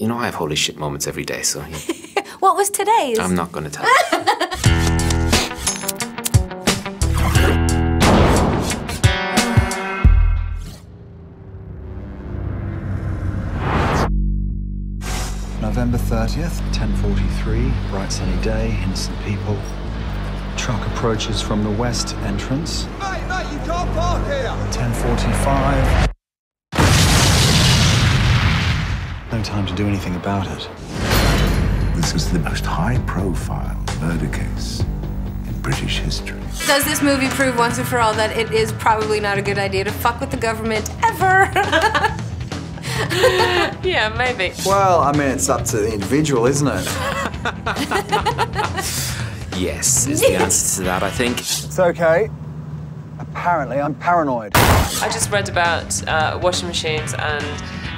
You know, I have holy shit moments every day, so What was today's? I'm not going to tell. you. November 30th, 1043, bright sunny day, innocent people. Truck approaches from the west entrance. Mate, mate, you can't park here! 1045. No time to do anything about it. This is the most high-profile murder case in British history. Does this movie prove once and for all that it is probably not a good idea to fuck with the government ever? Yeah, maybe. Well, I mean, it's up to the individual, isn't it? Yes, is the answer to that, I think. It's okay. Apparently, I'm paranoid. I just read about uh, washing machines and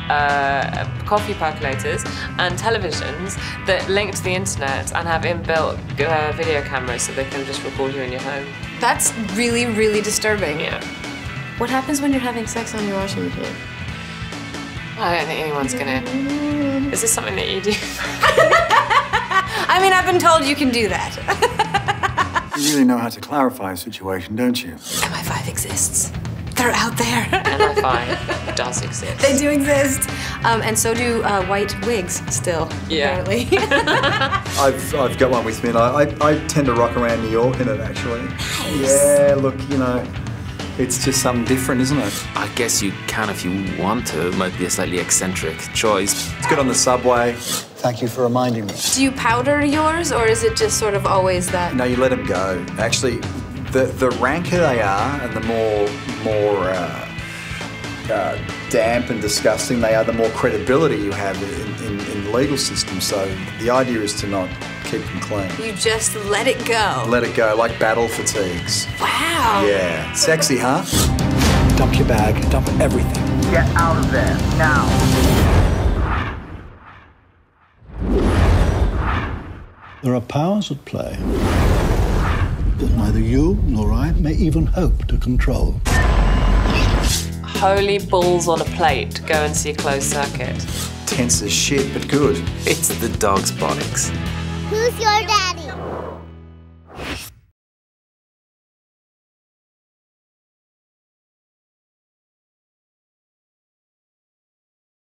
uh, coffee percolators and televisions that link to the internet and have inbuilt uh, video cameras so they can just record you in your home. That's really, really disturbing. Yeah. What happens when you're having sex on your washing machine? I don't think anyone's gonna. Is this something that you do? I mean, I've been told you can do that. You really know how to clarify a situation, don't you? MI5 exists. They're out there. MI5 does exist. they do exist. Um, and so do uh, white wigs still, Yeah. apparently. I've, I've got one with me, and I, I, I tend to rock around New York in it, actually. Yeah, look, you know, it's just something different, isn't it? I guess you can if you want to. It might be a slightly eccentric choice. It's good on the subway. Thank you for reminding me. do you powder yours, or is it just sort of always that? No, you let them go. Actually, the, the ranker they are and the more, more uh, uh, damp and disgusting they are, the more credibility you have in, in, in the legal system. So the idea is to not keep them clean. You just let it go. Let it go, like battle fatigues. wow. Yeah. Sexy, huh? Dump your bag, dump everything. Get out of there, now! There are powers at play that neither you nor I may even hope to control. Holy balls on a plate. Go and see a closed circuit. Tense as shit, but good. It's the dog's bollocks. Who's your daddy?